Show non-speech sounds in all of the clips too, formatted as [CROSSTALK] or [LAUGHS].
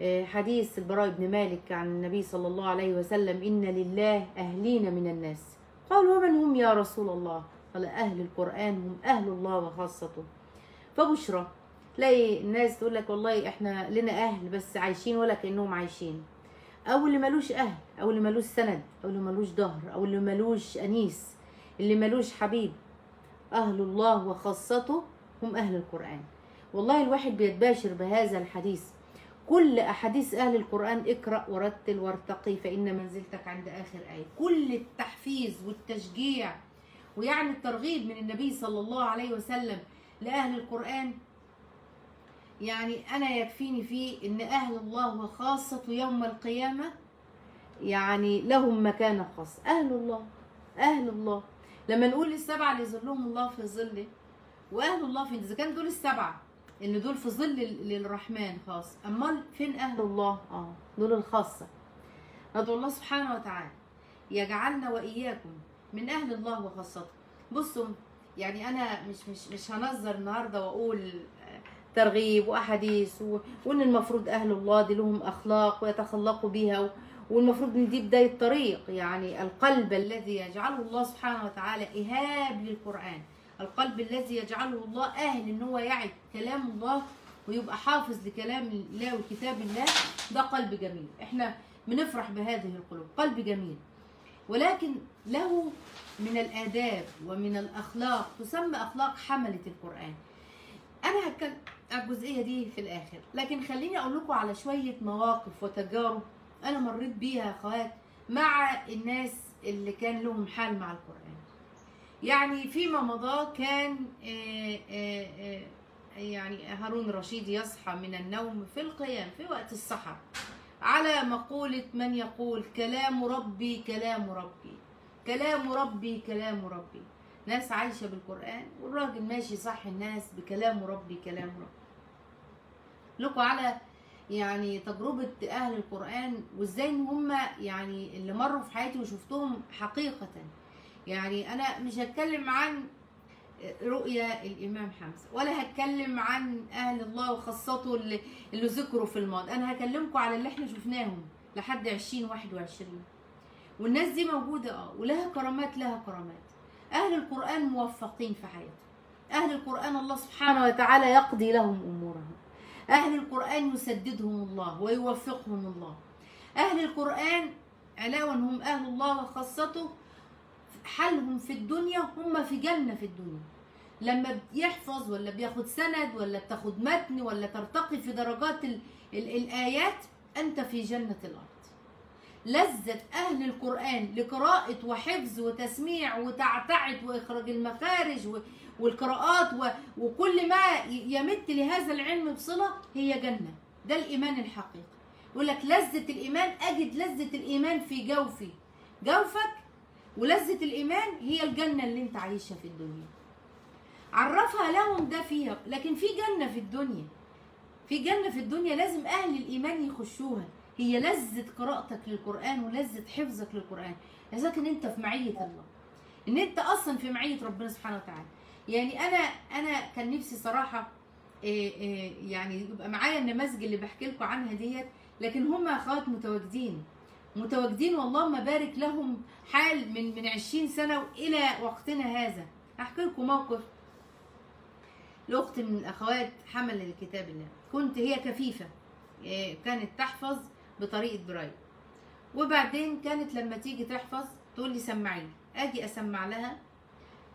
آه، حديث البراء بن مالك عن النبي صلى الله عليه وسلم إن لله أهلين من الناس. قال ومن هم يا رسول الله؟ قال أهل القرآن هم أهل الله وخاصته. فبشرى تلاقي الناس تقول لك والله إحنا لنا أهل بس عايشين ولا كأنهم عايشين. أو اللي ملوش أهل أو اللي ملوش سند أو اللي ملوش ظهر أو اللي ملوش أنيس اللي ملوش حبيب. أهل الله وخاصته هم أهل القرآن. والله الواحد بيتباشر بهذا الحديث. كل أحاديث أهل القرآن اقرأ ورتل وارتقي فإن منزلتك عند آخر آية. كل التحفيز والتشجيع ويعني الترغيب من النبي صلى الله عليه وسلم لأهل القرآن. يعني أنا يكفيني فيه إن أهل الله وخاصته يوم القيامة يعني لهم مكانة خاصة أهل الله أهل الله. لما نقول السبعة اللي يظلهم الله في ظله وأهل الله فين؟ إذا كان دول السبعة إن دول في ظل للرحمن خاص. أمال فين أهل الله؟ آه دول الخاصة. ندعو الله سبحانه وتعالى يجعلنا وإياكم من أهل الله وخاصته. بصوا يعني أنا مش مش مش هنظر النهاردة وأقول ترغيب وأحاديث. وإن المفروض أهل الله دي لهم أخلاق ويتخلقوا بيها و... والمفروض إن دي بداية طريق يعني القلب الذي يجعله الله سبحانه وتعالى إيهاب للقرآن. القلب الذي يجعله الله آهل إن هو يعي كلام الله ويبقى حافظ لكلام الله وكتاب الله ده قلب جميل. إحنا بنفرح بهذه القلوب. قلب جميل. ولكن له من الآداب ومن الأخلاق تسمى أخلاق حملة القرآن. أنا هتكلم الجزئية دي في الآخر. لكن خليني أقول لكم على شوية مواقف وتجارب أنا مريت بيها يا أخوات مع الناس اللي كان لهم حال مع القرآن. يعني فيما مضى كان آه، آه، آه، يعني هارون رشيد يصحى من النوم في القيام في وقت السحر على مقولة من يقول كلام ربي كلام ربي كلام ربي كلام ربي. ناس عايشة بالقرآن والراجل ماشي صح الناس بكلام ربي كلام ربي. لكم على يعني تجربة أهل القرآن وإزاي إن هم يعني اللي مروا في حياتي وشفتهم حقيقة. يعني أنا مش هتكلم عن رؤيا الإمام حمزة ولا هتكلم عن أهل الله وخاصته اللي, اللي ذكروا في الماضي. أنا هكلمكم على اللي إحنا شفناهم لحد 2021 والناس دي موجودة آه ولها كرامات لها كرامات. أهل القرآن موفقين في حياتهم. أهل القرآن الله سبحانه وتعالى يقضي لهم أمورهم. أهل القرآن يسددهم الله ويوفقهم الله. أهل القرآن علاوة هم أهل الله وخاصته حالهم في الدنيا هم في جنة في الدنيا. لما بيحفظ ولا بياخد سند ولا بتاخد متن ولا ترتقي في درجات ال ال الآيات أنت في جنة الأرض. لذة أهل القرآن لقراءة وحفظ وتسميع وتعتعد وإخراج المخارج والقراءات وكل ما يمت لهذا العلم بصلة هي جنة. ده الإيمان الحقيقي. يقول لك لذة الإيمان أجد لذة الإيمان في جوفي. جوفك ولذة الإيمان هي الجنة اللي أنت عايشها في الدنيا. عرفها لهم ده فيها لكن في جنة في الدنيا. في جنة في الدنيا لازم أهل الإيمان يخشوها. هي لذة قراءتك للقرآن ولذة حفظك للقرآن. لذلك إن أنت في معية الله. إن أنت أصلا في معية ربنا سبحانه وتعالى. يعني أنا أنا كان نفسي صراحة إيه إيه يعني يبقى معايا النماذج اللي بحكي لكم عنها ديت لكن هم أخوات متواجدين. متواجدين واللهم بارك لهم حال من من 20 سنة إلى وقتنا هذا. أحكي لكم موقف لأخت من الأخوات حمل لكتاب الله. كنت هي كفيفة إيه، كانت تحفظ بطريقة برايل وبعدين كانت لما تيجي تحفظ تقول لي سمعيني. أجي أسمع لها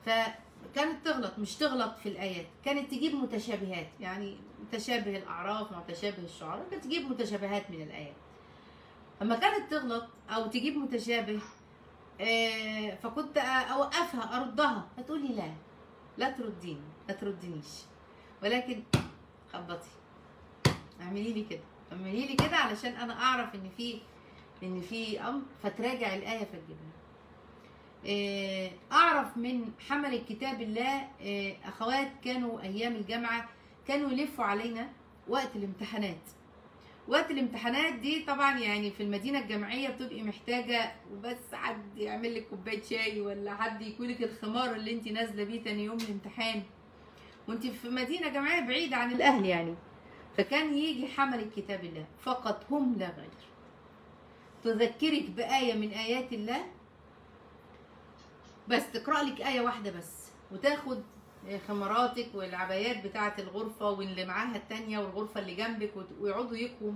فكانت تغلط مش تغلط في الآيات. كانت تجيب متشابهات يعني متشابه الأعراف متشابه الشعراء كانت تجيب متشابهات من الآيات. أما كانت تغلط أو تجيب متشابه آه، فكنت أوقفها أردها. فتقول لي لا لا ترديني لا تردنيش ولكن خبطي. اعملي لي كده. اعملي لي كده علشان أنا أعرف إن في إن في أمر فتراجع الآية فتجيبها آه، أعرف من حمل كتاب الله آه، أخوات كانوا أيام الجامعة كانوا يلفوا علينا وقت الامتحانات. وقت الامتحانات دي طبعا يعني في المدينة الجامعية بتبقي محتاجة وبس حد يعمل لك كوباية شاي ولا حد يكون لك الخمار اللي انت نازلة بيه تاني يوم الامتحان. وانت في مدينة جامعية بعيده عن الأهل يعني. فكان يجي حمل كتاب الله فقط هم لا غير. تذكرك بآية من آيات الله. بس تقرأ لك آية واحدة بس. وتاخد خمراتك والعبايات بتاعة الغرفة واللي معاها التانية والغرفة اللي جنبك ويقعدوا يكوا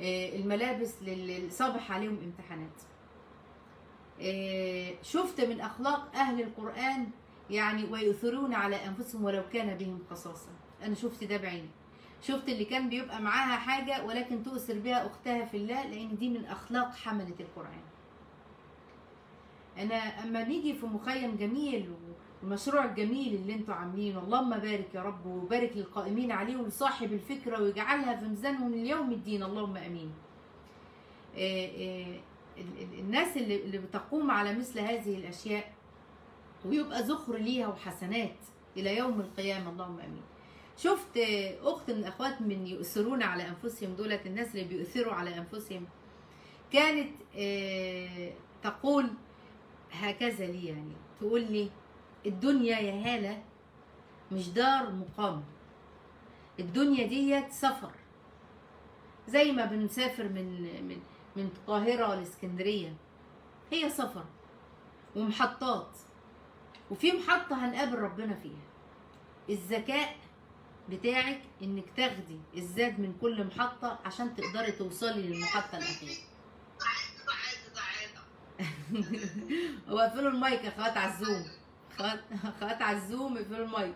آه، الملابس للي صابح عليهم امتحانات. آه، شفت من أخلاق أهل القرآن يعني ويؤثرون على أنفسهم ولو كان بهم خصاصة أنا شفت ده بعيني. شفت اللي كان بيبقى معاها حاجة ولكن تؤثر بها أختها في الله لأن دي من أخلاق حملة القرآن. أنا أما نيجي في مخيم جميل والمشروع الجميل اللي أنتوا عاملينه. اللهم بارك يا رب وبارك للقائمين عليه ولصاحب الفكرة ويجعلها في ميزانهم ليوم الدين. اللهم أمين. آه، آه، ال- ال- الناس اللي بتقوم على مثل هذه الأشياء ويبقى ذخر ليها وحسنات إلى يوم القيامة. اللهم أمين. شفت أخت من الأخوات من يؤثرون على أنفسهم؟ دولت الناس اللي بيؤثروا على أنفسهم. كانت آه، تقول هكذا لي يعني تقول لي الدنيا يا هالة مش دار مقام. الدنيا ديت سفر. زي ما بنسافر من من من القاهرة لإسكندرية هي سفر ومحطات وفي محطة هنقابل ربنا فيها. الذكاء بتاعك إنك تاخدي الزاد من كل محطة عشان تقدري توصلي للمحطة الأخيرة. هو [LAUGHS] اقفلوا المايك يا أخوات على الزوم. على الزوم اقفلوا المايك.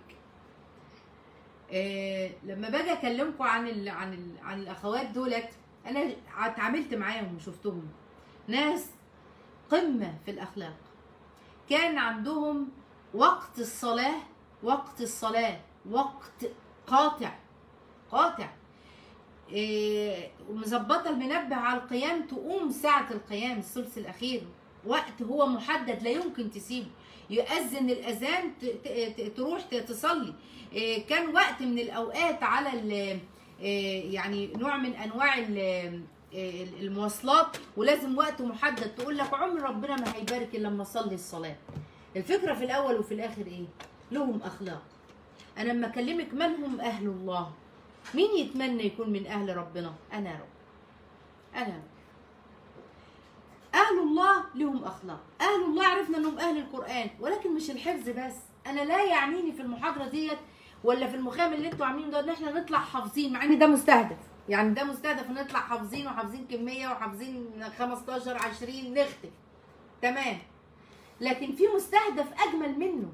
إيه لما باجي اكلمكم عن ال عن ال عن الأخوات دولت أنا اتعاملت معاهم وشفتهم. ناس قمة في الأخلاق. كان عندهم وقت الصلاة وقت الصلاة وقت قاطع قاطع. إيه المنبه على القيام تقوم ساعة القيام الثلث الأخير. وقت هو محدد لا يمكن تسيبه. يؤذن الأذان تروح تصلي. إيه، كان وقت من الأوقات على إيه، يعني نوع من أنواع إيه، المواصلات ولازم وقت محدد تقول لك عمر ربنا ما هيبارك إلا لما أصلي الصلاة. الفكرة في الأول وفي الآخر إيه؟ لهم أخلاق. أنا لما أكلمك من هم أهل الله؟ مين يتمنى يكون من أهل ربنا؟ أنا رب. أنا رب. أهل الله لهم أخلاق. أهل الله عرفنا أنهم أهل القرآن ولكن مش الحفظ بس. أنا لا يعنيني في المحاضرة ديت ولا في المخام اللي أنتوا عاملينه ده إن إحنا نطلع حافظين مع إن ده مستهدف. يعني ده مستهدف إن نطلع حافظين وحافظين كمية وحافظين 15 20 نختم. تمام. لكن في مستهدف أجمل منه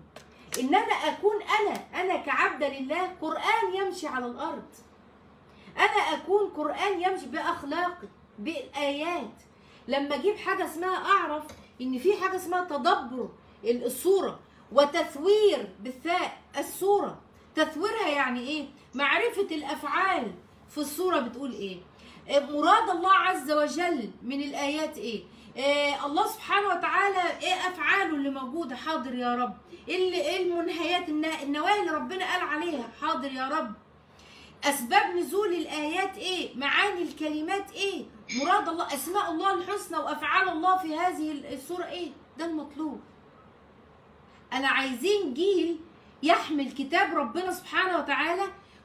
إن أنا أكون أنا أنا كعبد لله قرآن يمشي على الأرض. أنا أكون قرآن يمشي بأخلاقي بالآيات لما أجيب حاجة اسمها اعرف ان في حاجة اسمها تدبر الصورة وتثوير بالثاء الصورة. تثويرها يعني إيه؟ معرفة الافعال في الصورة بتقول إيه. آه، مراد الله عز وجل من الآيات إيه؟ آه الله سبحانه وتعالى إيه افعاله اللي موجودة؟ حاضر يا رب. إيه إيه المنهيات النواهي اللي ربنا قال عليها؟ حاضر يا رب. أسباب نزول الآيات إيه؟ معاني الكلمات إيه؟ مراد الله أسماء الله الحسنى وأفعال الله في هذه السوره إيه؟ ده المطلوب. أنا عايزين جيل يحمل كتاب ربنا سبحانه وتعالى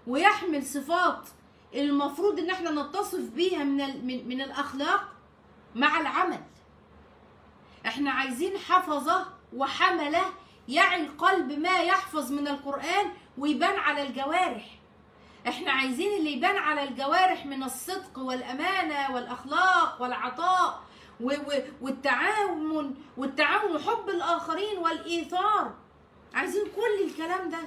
ويحمل صفات المفروض إن إحنا نتصف بيها من من, من الأخلاق مع العمل. إحنا عايزين حفظه وحملة يعي القلب ما يحفظ من القرآن ويبان على الجوارح. إحنا عايزين اللي يبان على الجوارح من الصدق والأمانة والأخلاق والعطاء والتعاون والتعاون وحب الآخرين والإيثار. عايزين كل الكلام ده.